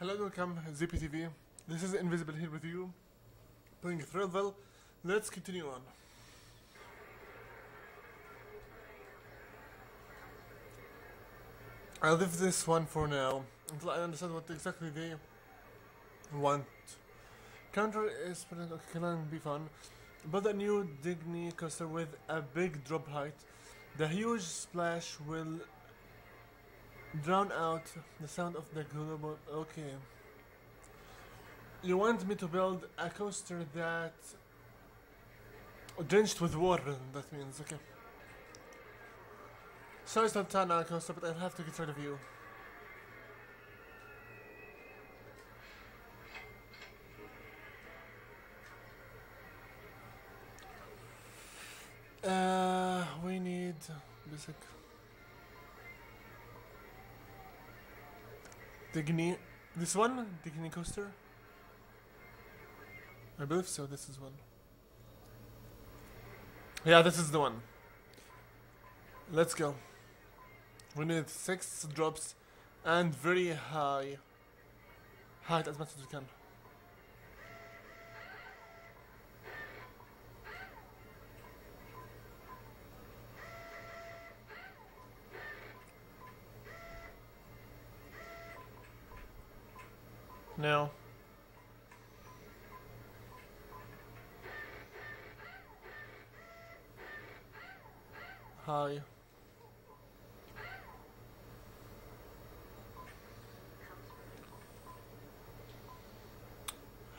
Hello, welcome, ZPTV. This is Invisible here with you, playing Thrillville. Let's continue on. I'll leave this one for now, until I understand what exactly they want. Counter is can be fun. Build a new Digny coaster with a big drop height. The huge splash will drown out the sound of the global. Okay. You want me to build a coaster that drenched with water? That means okay. Sorry, it's not Tana coaster, but I'll have to get rid of you. Uh, we need basic. Digny. This one? Digny coaster? I believe so, this is one. Yeah, this is the one. Let's go. We need six drops and very high height as much as we can. Now. Hi.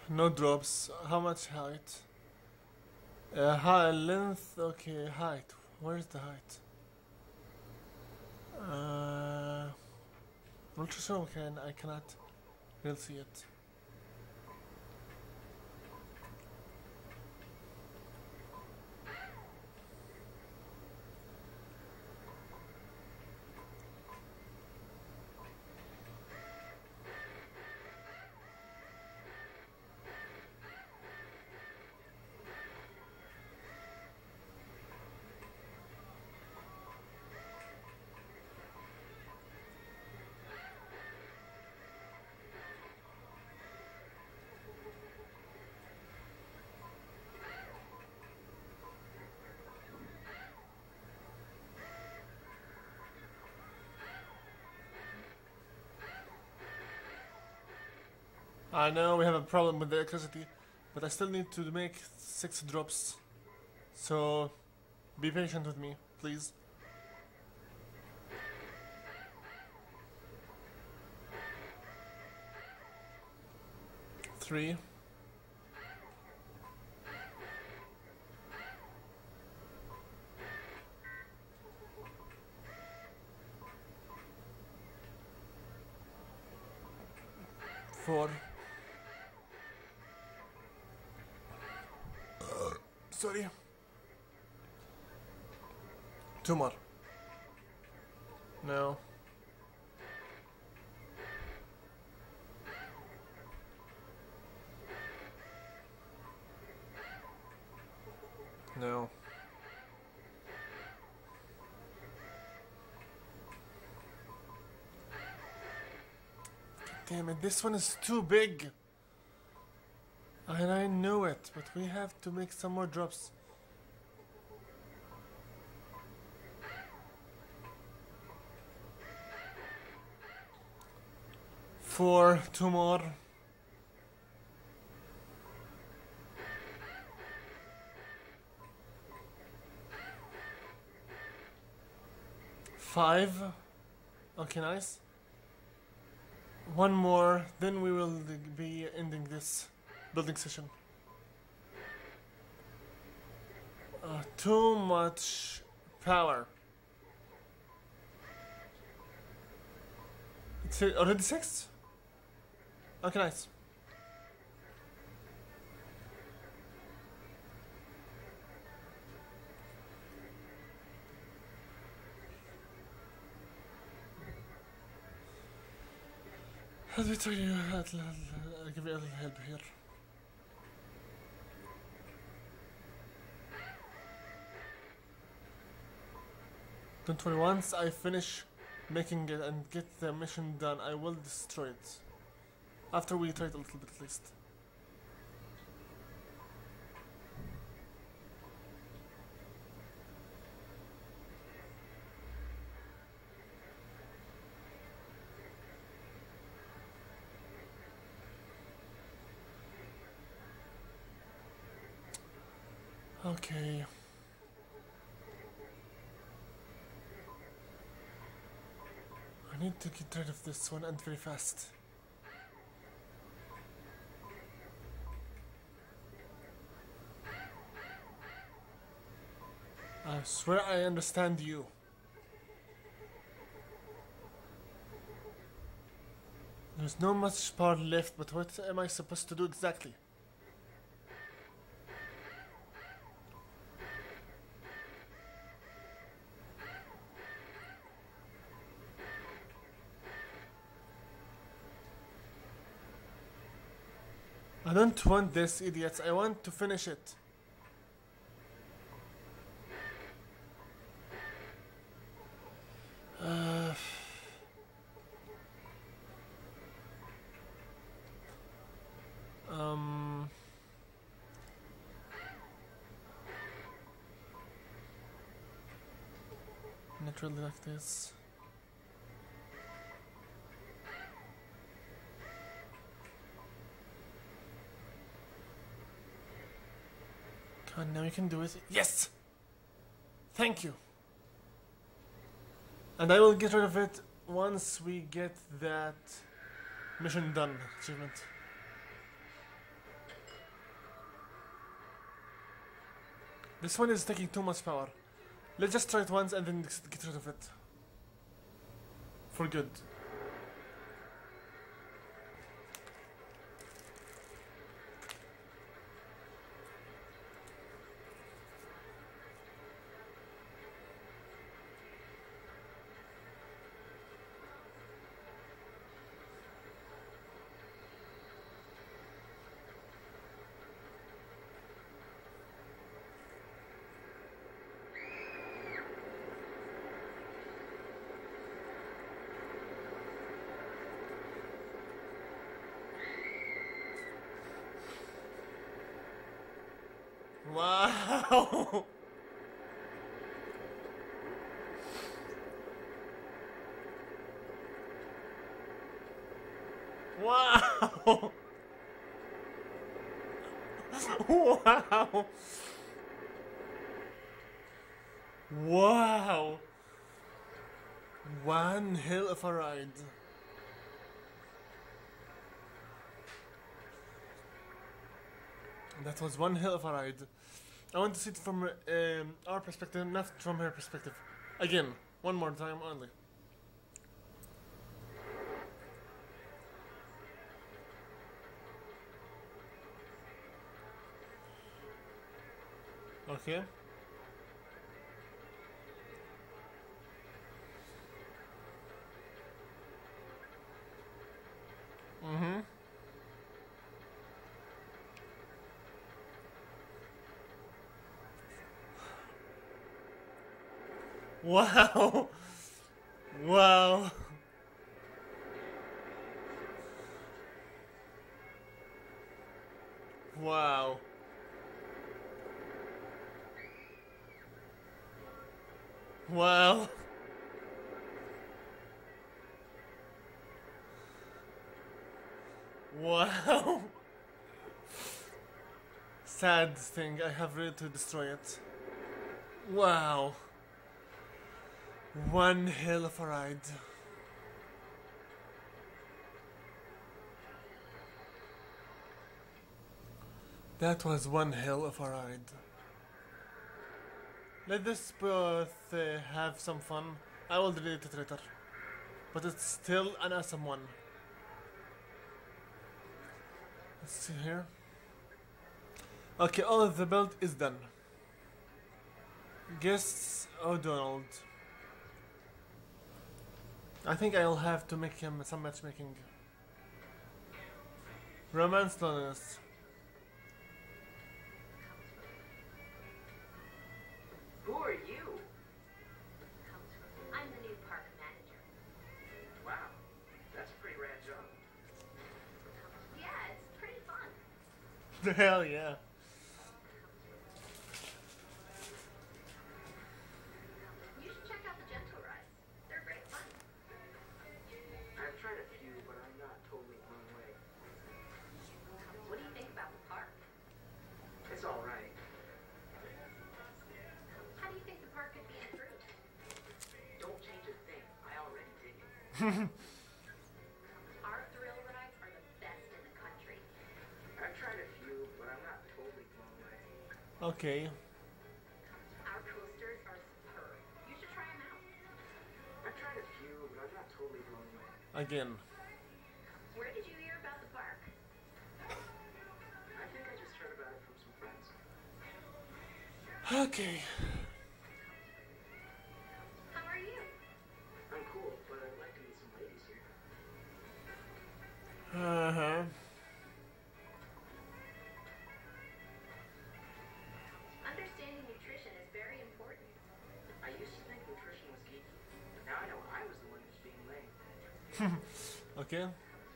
No drops. How much height? Uh, high length. Okay, height. Where's the height? Uh, sure. Okay, I cannot. We'll see it. I know we have a problem with the electricity, but I still need to make six drops. So, be patient with me, please. Three. Four. Two more. No. No. Damn it, this one is too big. And I know it, but we have to make some more drops. Four, two more. Five. Okay, nice. One more, then we will be ending this building session. Uh, too much power. It's already six? Okay, nice. Let me tell you, I'll give you a little help here. Worry, once I finish making it and get the mission done, I will destroy it. After we tried a little bit at least. Okay. Need to get rid of this one and very fast. I swear I understand you. There's no much power left, but what am I supposed to do exactly? Don't want this, idiots. I want to finish it. Uh, um. Not really like this. On, now you can do it. Yes! Thank you. And I will get rid of it once we get that mission done achievement. This one is taking too much power. Let's just try it once and then get rid of it. For good. Wow! Wow! Wow! Wow! One hell of a ride. That was one hell of a ride. I want to see it from um, our perspective, not from her perspective. Again, one more time only. Okay. Wow. Wow. Wow. Wow. Wow. Sad thing, I have really to destroy it. Wow. One hell of a ride. That was one hell of a ride. Let this both uh, have some fun. I will delete it later. But it's still an awesome one. Let's see here. Okay, all of the build is done. Guests O'Donnell. I think I'll have to make him some matchmaking. Romance loneliness. Who are you? I'm the new park manager. Wow, that's a pretty rad job. Yeah, it's pretty fun. Hell yeah. okay. Our coasters are superb. You should try them out. I've tried a few, but I'm not totally blown away. Again. Where did you hear about the park? I think I just heard about it from some friends. Okay. Uh huh. Understanding nutrition is very important. I used to think nutrition was geeky, but now I know I was the one who's being lame. okay.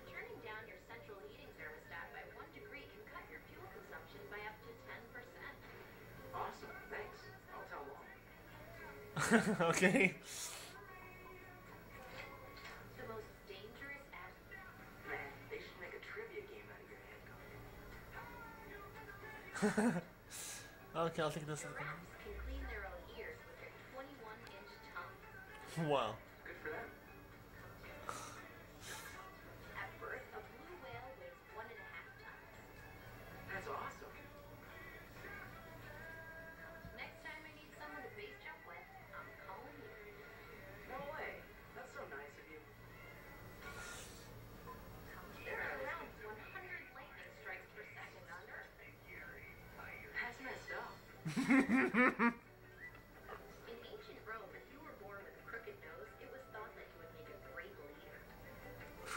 Turning down your central heating thermostat by one degree can cut your fuel consumption by up to ten percent. Awesome, thanks. I'll tell mom. okay. okay, I'll take this. Wow.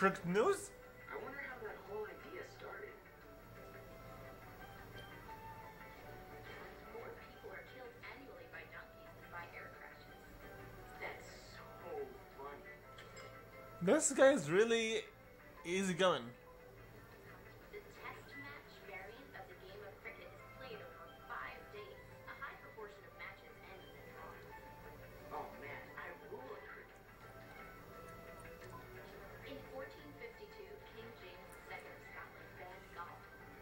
Crooked Nose? I wonder how that whole idea started. More people are killed annually by donkeys than by air crashes. That's so funny. This guy's really easygoing.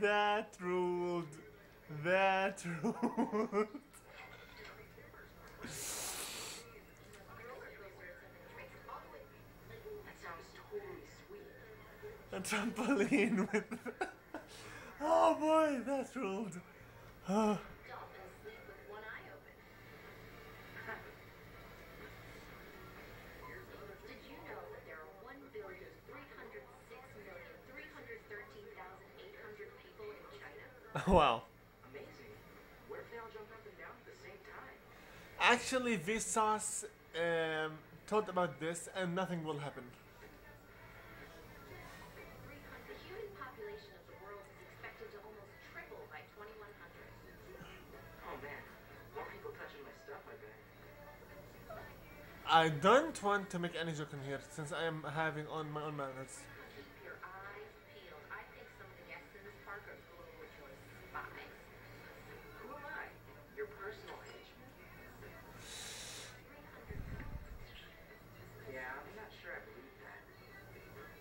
That ruled. That ruled. A trampoline with. oh boy, that ruled. Oh. Wow. Actually, Vsauce um, thought about this and nothing will happen. I don't want to make any joke in here since I am having on my own manners.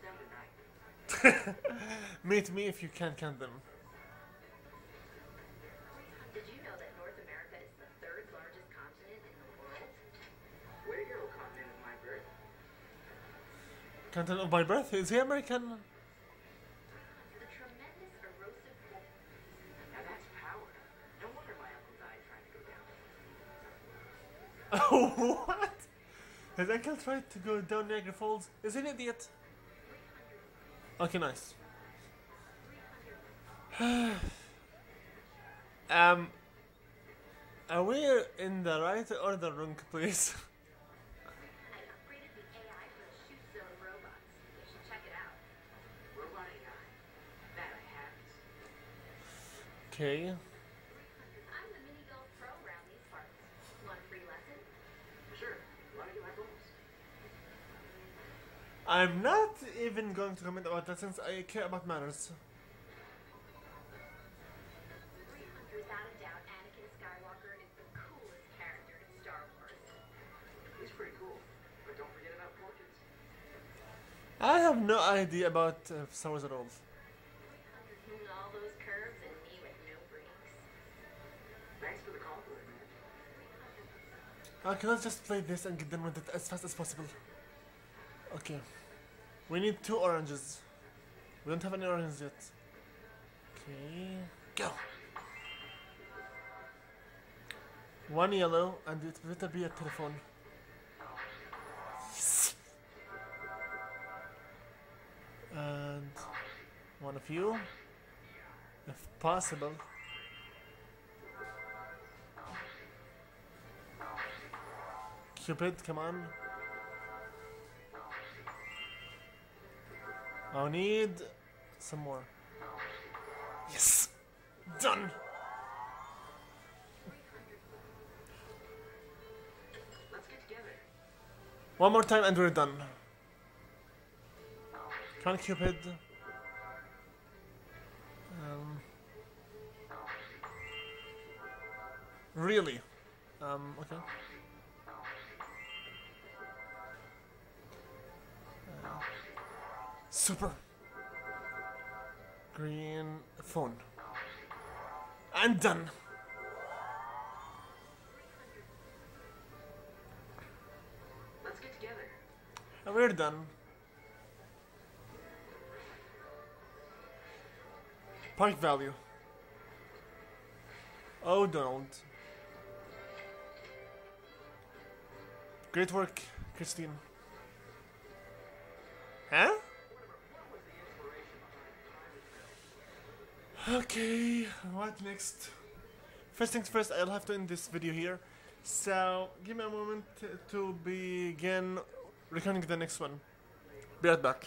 them tonight. Meet me if you can't count them. Did you know that North America is the third largest continent in the world? Go, continent of my birth. Continent of my birth? Is he American? Oh, what? His uncle tried to go down Niagara Falls. Is he an idiot? Okay, nice. um, are we in the right or the wrong place? I upgraded the AI for the shoot zone robots. You should check it out. Robot AI. That I have. Okay. I'm the mini golf pro around these parts. Want a free lesson? Sure. Why don't you have rules? I'm not even going to comment about that since I care about manners. 300 without a doubt, Anakin Skywalker is the coolest character in Star Wars. He's pretty cool. But don't forget about portraits. I have no idea about uh, Star Wars at all. 300 moving all those curves and me with no brakes. Thanks for the compliment. Okay, let's just play this and get done with it as fast as possible. Okay. We need two oranges. We don't have any oranges yet. Okay. Go! One yellow, and it better be a telephone. Yes! And one of you, if possible. Cupid, come on. I'll need some more. Yes! Done! Let's get together. One more time and we're done. On, Cupid. Um, really? Um, okay. Super. Green phone. And done. Let's get together. And we're done. Park value. Oh, Donald. Great work, Christine. Huh? Okay, what next? First things first, I'll have to end this video here. So, give me a moment to begin recording the next one. Be right back.